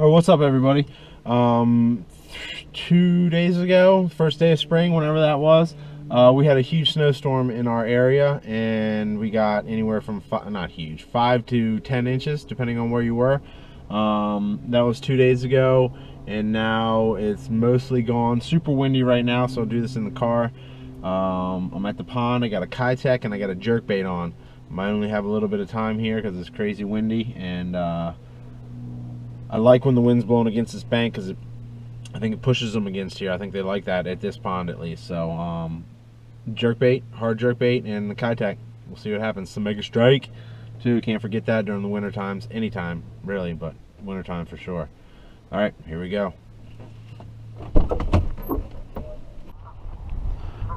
Oh, what's up, everybody? Um, two days ago, first day of spring, whenever that was, uh, we had a huge snowstorm in our area, and we got anywhere from five, not huge, five to ten inches, depending on where you were. Um, that was two days ago, and now it's mostly gone. Super windy right now, so I'll do this in the car. Um, I'm at the pond. I got a Keitech and I got a jerk bait on. I only have a little bit of time here because it's crazy windy, and uh, I like when the wind's blowing against this bank because I think it pushes them against here. I think they like that at this pond at least. So um, jerk bait, hard jerk bait, and the Keitech. We'll see what happens. The Mega Strike, too. Can't forget that during the winter times. Anytime, really, but winter time for sure. All right, here we go.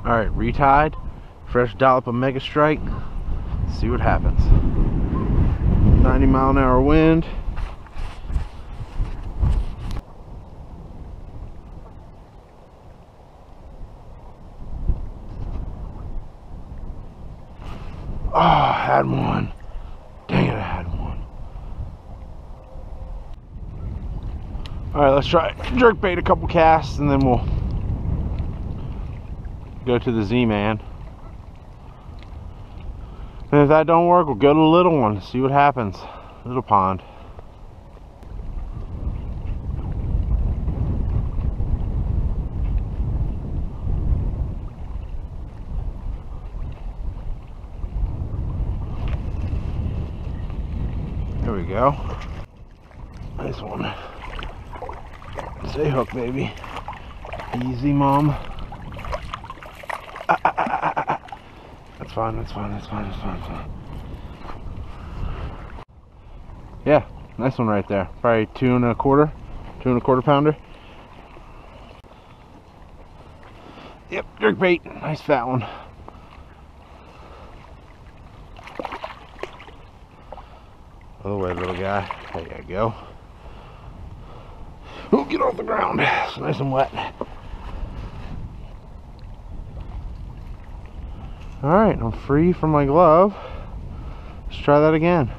All right, retied, fresh dollop of Mega Strike. See what happens. 90 mile an hour wind. Oh, I had one. Dang it, I had one. All right, let's try jerk bait a couple casts and then we'll go to the Z-Man. And if that don't work, we'll go to the little one, see what happens. Little pond. There we go. Nice one. Say hook, baby. Easy, mom. Ah, ah, ah, ah, ah. That's fine, that's fine, that's fine, that's fine, that's fine. Yeah, nice one right there. Probably two and a quarter, two and a quarter pounder. Yep, jerk bait. Nice fat one. Oh, Other way, little guy. There you go. Oh, get off the ground. It's nice and wet. Alright, I'm free from my glove. Let's try that again.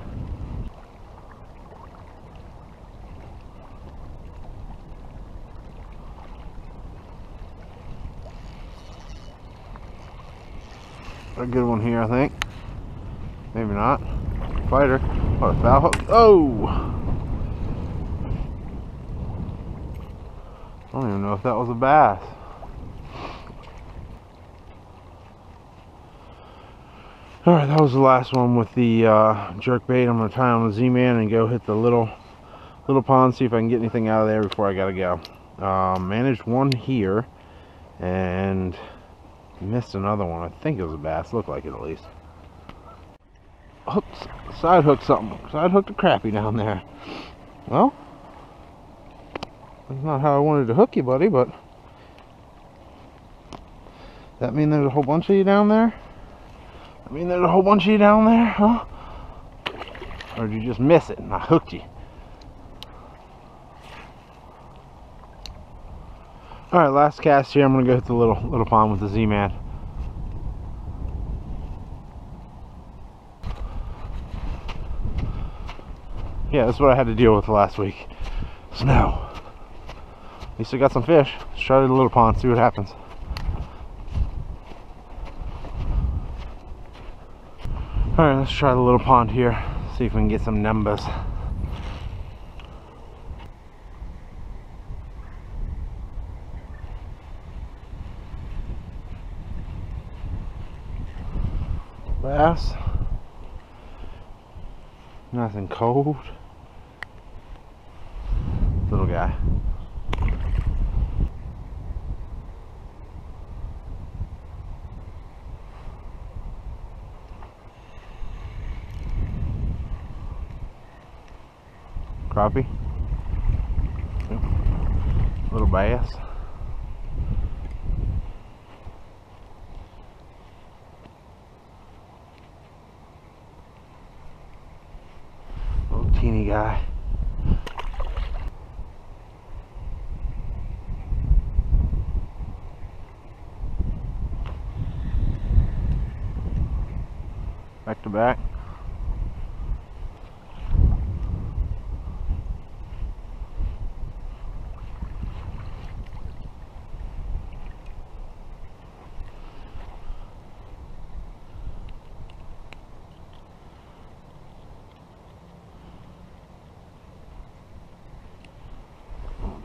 A good one here, I think. Maybe not. Fighter. Oh, a foul. Oh! I don't even know if that was a bass. Alright, that was the last one with the uh, jerk bait. I'm going to tie on the Z-Man and go hit the little little pond, see if I can get anything out of there before I got to go. Uh, managed one here and missed another one. I think it was a bass. Looked like it at least. Hooked, side hooked something. Side hooked a crappie down there. Well, that's not how I wanted to hook you, buddy, but that mean there's a whole bunch of you down there? I mean, there's a whole bunch of you down there, huh? Or did you just miss it and I hooked you? All right, last cast here. I'm gonna go hit the little little pond with the Z-Man. Yeah, that's what I had to deal with last week. Snow. At least I got some fish. Let's try the little pond, see what happens. Alright, let's try the little pond here. See if we can get some numbers. Bass. Nothing cold. Guy. Crappie. Yep. Little bass. Little teeny guy. back to back.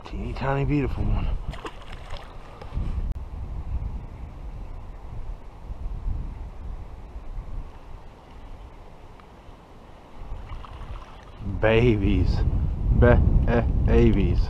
Teeny tiny beautiful one. Babies. Eh, babies.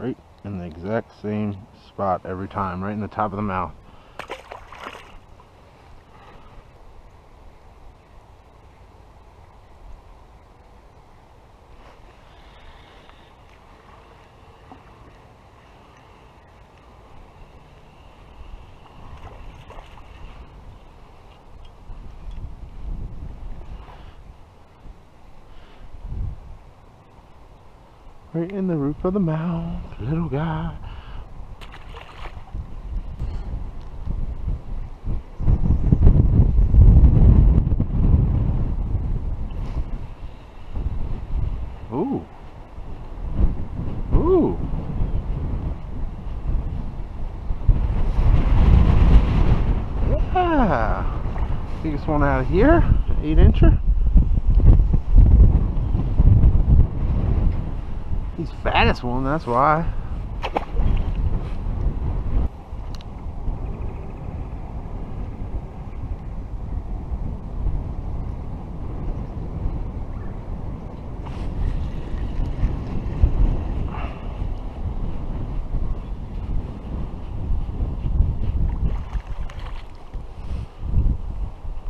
right in the exact same spot every time, right in the top of the mouth. Right in the roof of the mouth, little guy. Ooh. Ooh. Yeah. Biggest one out of here, eight incher. He's fattest one, that's why.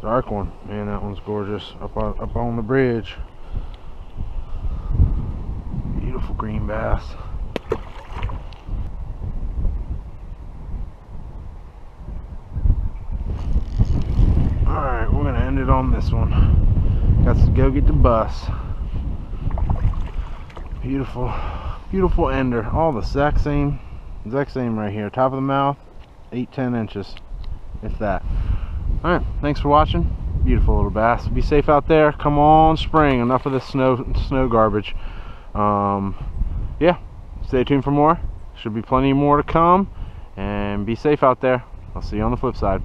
Dark one, man, that one's gorgeous. Up up on the bridge. Beautiful green bass. Alright, we're gonna end it on this one. Got to go get the bus. Beautiful, beautiful ender. All the exact same, exact same right here. Top of the mouth, 8, 10 inches, if that. Alright, thanks for watching. Beautiful little bass. Be safe out there. Come on, spring. Enough of this snow snow garbage. Um, yeah, stay tuned for more. Should be plenty more to come. And be safe out there. I'll see you on the flip side.